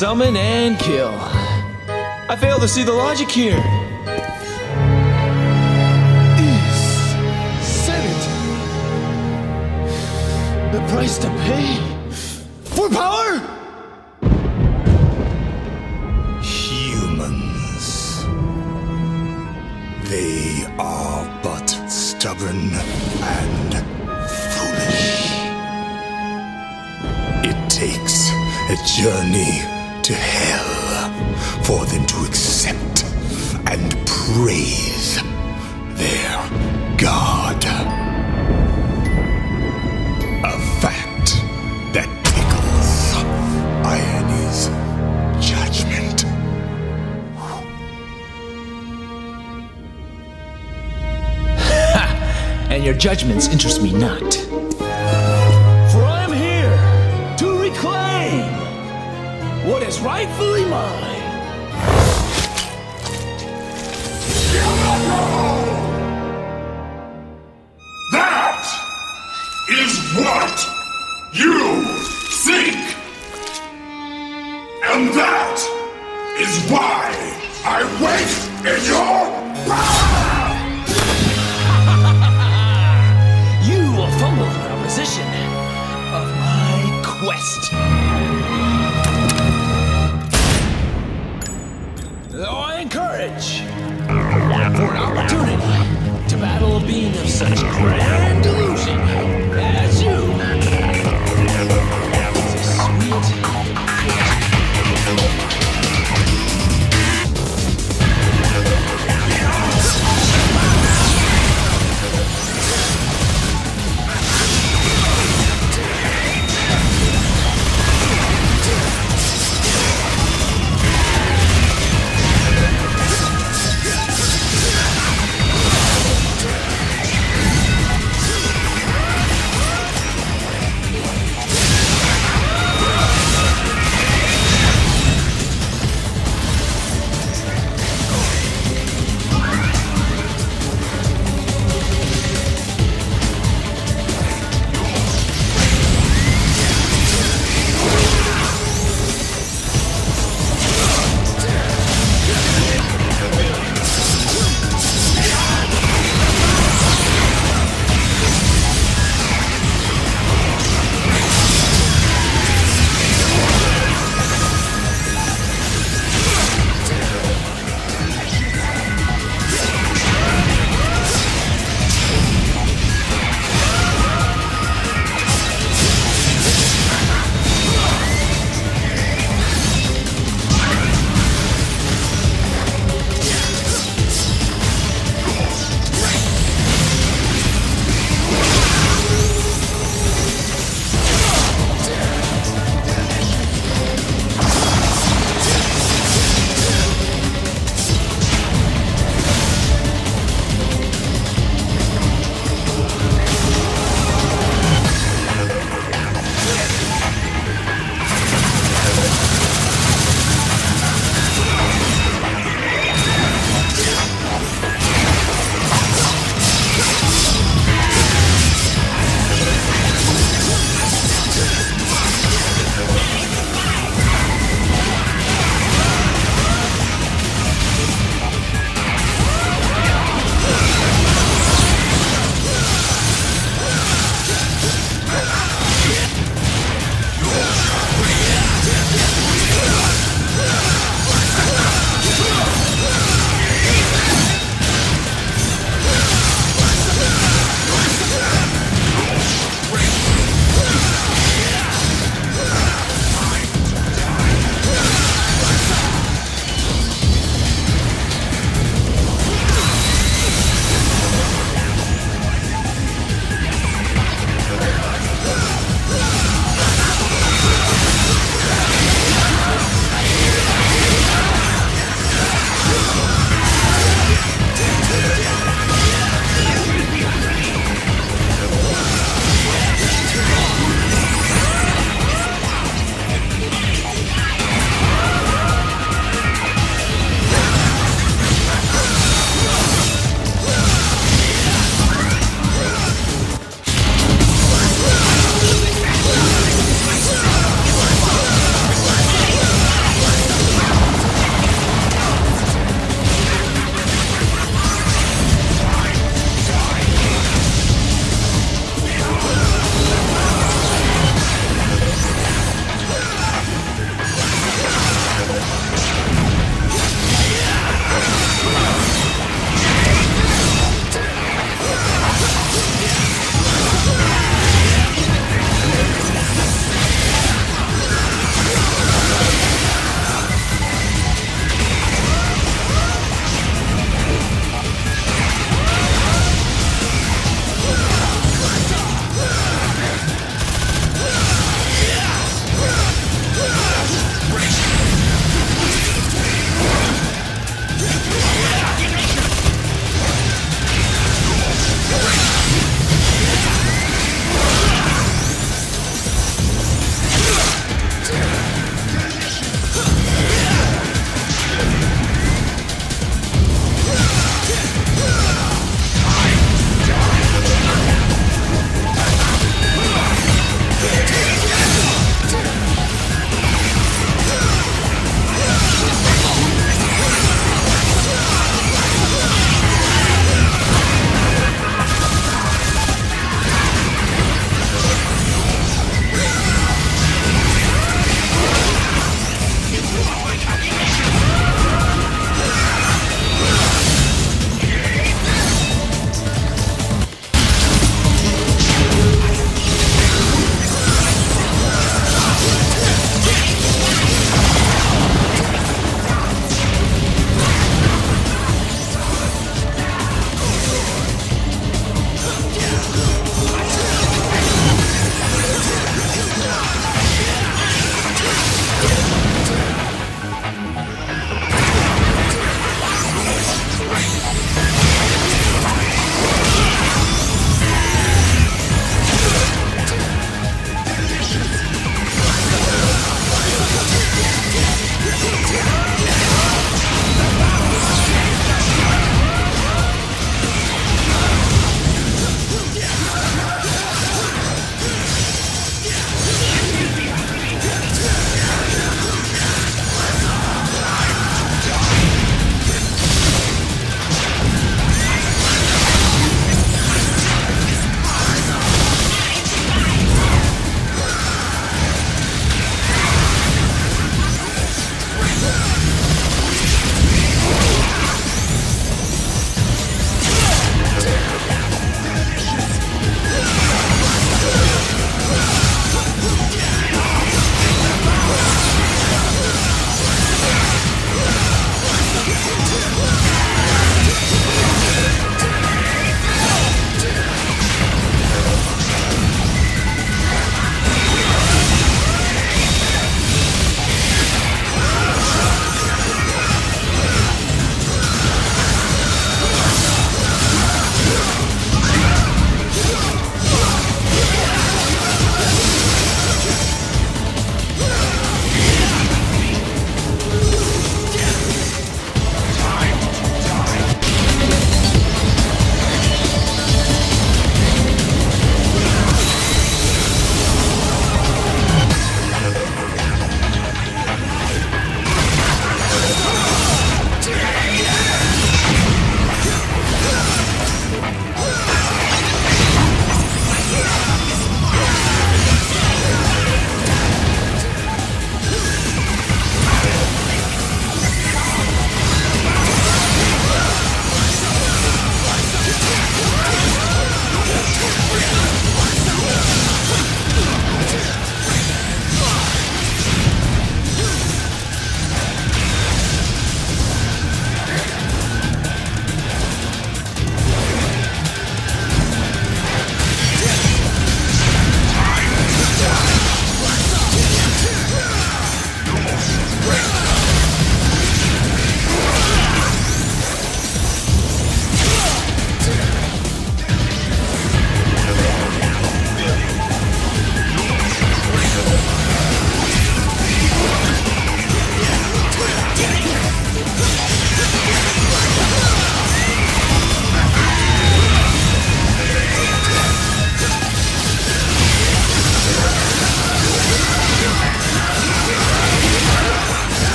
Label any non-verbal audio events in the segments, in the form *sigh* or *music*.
Summon and kill. I fail to see the logic here. Said it. The price to pay for power? Humans. They are but stubborn and foolish. It takes a journey to hell for them to accept and praise their God. A fact that tickles Ione's judgment. *laughs* And your judgments interest me not. Rightfully mine. That is what you think. And that is why I wait in your battle being of such grand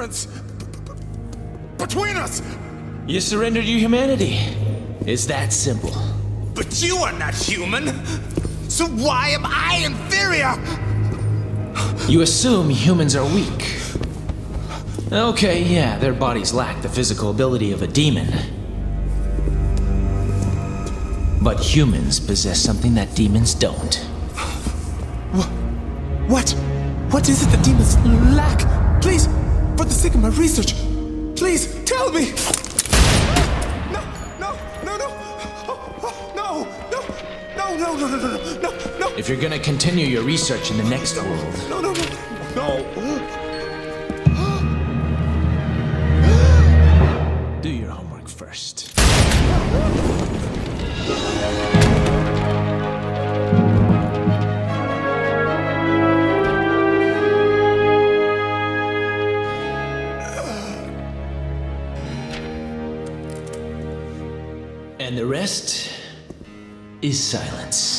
difference between us? You surrendered your humanity. It's that simple. But you are not human. So why am I inferior? You assume humans are weak. Okay, yeah, their bodies lack the physical ability of a demon. But humans possess something that demons don't. What? What is it that demons lack? For the sake of my research, please tell me. No, no, no, no, Oh, no, no, no, no, no, no, no, no, no, If you're gonna continue your research in the next world, no, no, no, no. do your homework first. Rest is silence.